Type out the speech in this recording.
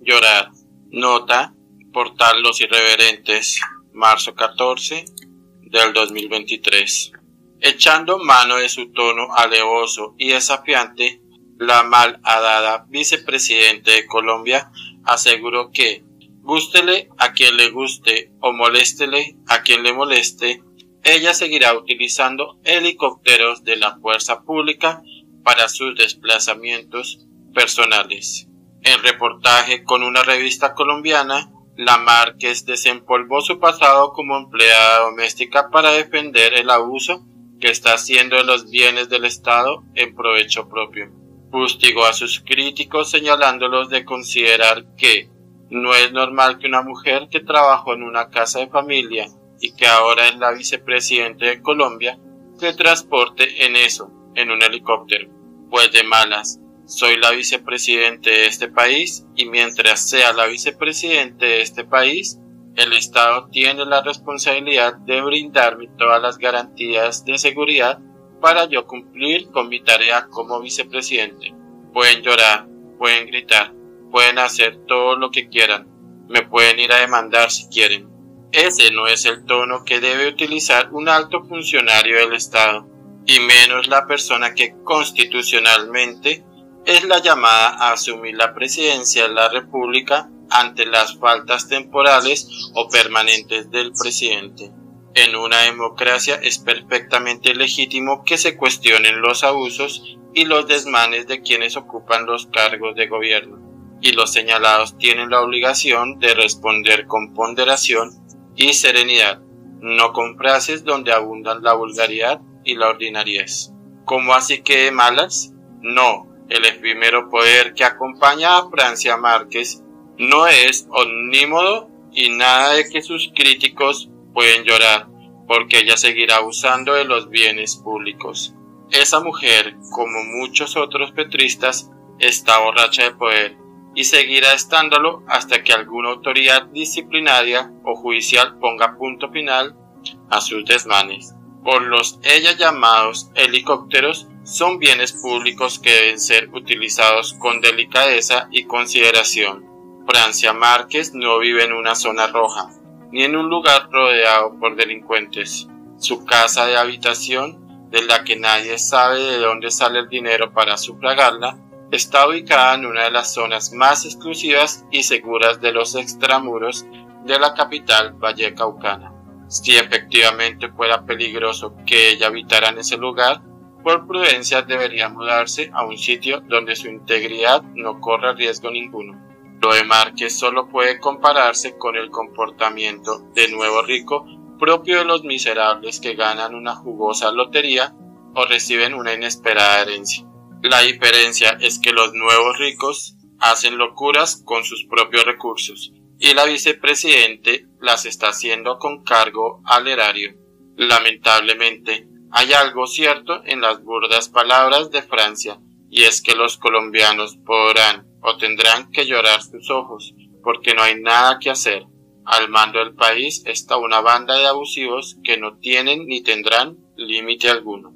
llorar. Nota, portal Los Irreverentes, marzo 14 del 2023. Echando mano de su tono alevoso y desafiante, la malhadada vicepresidente de Colombia aseguró que, gústele a quien le guste o moléstele a quien le moleste, ella seguirá utilizando helicópteros de la fuerza pública para sus desplazamientos personales. En reportaje con una revista colombiana, la Márquez desempolvó su pasado como empleada doméstica para defender el abuso que está haciendo de los bienes del Estado en provecho propio. Fustigó a sus críticos señalándolos de considerar que no es normal que una mujer que trabajó en una casa de familia y que ahora es la vicepresidente de Colombia se transporte en eso, en un helicóptero. Pues de malas, soy la vicepresidente de este país y mientras sea la vicepresidente de este país, el Estado tiene la responsabilidad de brindarme todas las garantías de seguridad para yo cumplir con mi tarea como vicepresidente. Pueden llorar, pueden gritar, pueden hacer todo lo que quieran, me pueden ir a demandar si quieren. Ese no es el tono que debe utilizar un alto funcionario del Estado, y menos la persona que constitucionalmente es la llamada a asumir la presidencia de la República ante las faltas temporales o permanentes del presidente. En una democracia es perfectamente legítimo que se cuestionen los abusos y los desmanes de quienes ocupan los cargos de gobierno, y los señalados tienen la obligación de responder con ponderación y serenidad, no con frases donde abundan la vulgaridad y la ordinariez. ¿Cómo así que malas? No, el efímero poder que acompaña a Francia Márquez no es omnímodo y nada de que sus críticos pueden llorar, porque ella seguirá usando de los bienes públicos. Esa mujer, como muchos otros petristas, está borracha de poder y seguirá estándolo hasta que alguna autoridad disciplinaria o judicial ponga punto final a sus desmanes. Por los ella llamados helicópteros son bienes públicos que deben ser utilizados con delicadeza y consideración. Francia Márquez no vive en una zona roja, ni en un lugar rodeado por delincuentes. Su casa de habitación, de la que nadie sabe de dónde sale el dinero para sufragarla, está ubicada en una de las zonas más exclusivas y seguras de los extramuros de la capital vallecaucana. Si efectivamente fuera peligroso que ella habitara en ese lugar, por prudencia debería mudarse a un sitio donde su integridad no corra riesgo ninguno. Lo de Márquez solo puede compararse con el comportamiento de nuevo rico propio de los miserables que ganan una jugosa lotería o reciben una inesperada herencia. La diferencia es que los nuevos ricos hacen locuras con sus propios recursos y la vicepresidente las está haciendo con cargo al erario. Lamentablemente, hay algo cierto en las burdas palabras de Francia, y es que los colombianos podrán o tendrán que llorar sus ojos, porque no hay nada que hacer. Al mando del país está una banda de abusivos que no tienen ni tendrán límite alguno.